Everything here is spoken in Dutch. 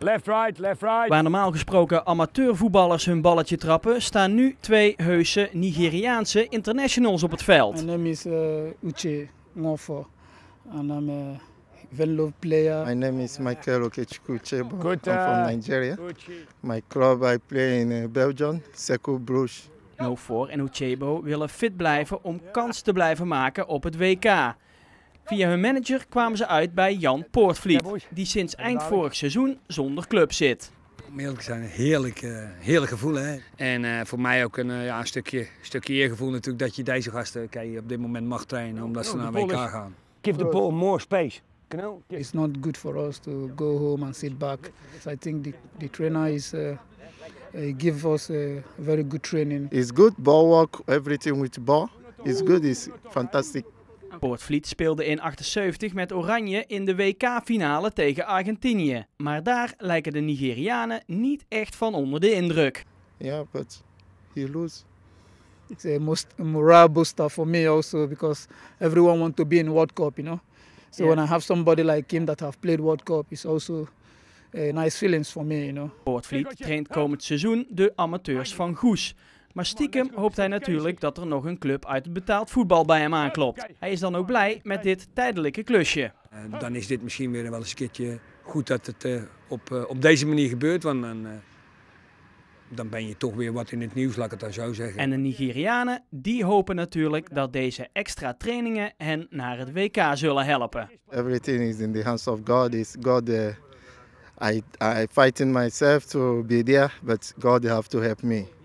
Left, right, left, right. Waar normaal gesproken amateurvoetballers hun balletje trappen, staan nu twee heuse Nigeriaanse internationals op het veld. My name is uh, Uche Ngofo and I'm a Venlo player. My name is Michael Okechukwu Chebo. Good, I'm from Nigeria. My club I play in uh, Belgium, Seco Bruges. Nofor en Uchebo willen fit blijven om kans te blijven maken op het WK. Via hun manager kwamen ze uit bij Jan Poortvliet, die sinds eind vorig seizoen zonder club zit. Om eerlijk te zijn, een heerlijk, eh, heerlijk gevoel. Hè? En eh, voor mij ook een, eh, ja, een stukje, stukje eergevoel natuurlijk dat je deze gasten kijk, op dit moment mag trainen omdat ze Oh, naar WK gaan. Give the ball more space. It's not good for us to go home and sit back. So I think the, the trainer is uh, uh, give us a very good training. It's good ball work, everything with ball. It's good, it's fantastic. Poortvliet speelde in 78 met Oranje in de WK-finale tegen Argentinië. Maar daar lijken de Nigerianen niet echt van onder de indruk. Yeah, but he lose. It's a most morale booster for me also because everyone want to be in World Cup, you know. So Yeah. when I have somebody like him that have played World Cup, it's also a nice feelings for me, you know. Poortvliet traint komend seizoen de amateurs van Goes. Maar stiekem hoopt hij natuurlijk dat er nog een club uit het betaald voetbal bij hem aanklopt. Hij is dan ook blij met dit tijdelijke klusje. En dan is dit misschien weer wel eens een keertje goed dat het eh, op, eh, op deze manier gebeurt. Want dan, eh, dan ben je toch weer wat in het nieuws, laat ik het dan zo zeggen. En de Nigerianen, die hopen natuurlijk dat deze extra trainingen hen naar het WK zullen helpen. Everything is in the hands of God. It's God. Uh, I I fighting myself to be there, but God have to help me.